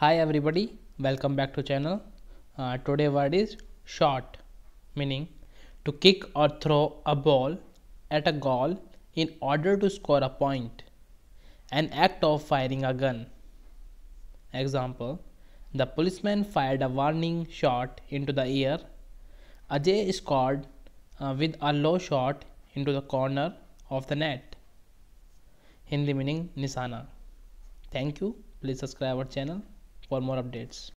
hi everybody. Welcome back to channel. Uh, today word is shot meaning to kick or throw a ball at a goal in order to score a point an act of firing a gun. Example the policeman fired a warning shot into the air. Ajay scored uh, with a low shot into the corner of the net. Hindi meaning nisana. Thank you. Please subscribe our channel for more updates